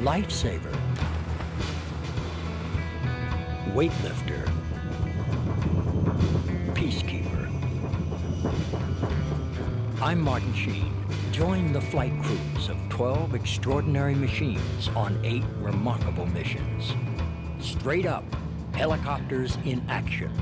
lifesaver, weightlifter, peacekeeper. I'm Martin Sheen. Join the flight crews of 12 extraordinary machines on eight remarkable missions. Straight up, helicopters in action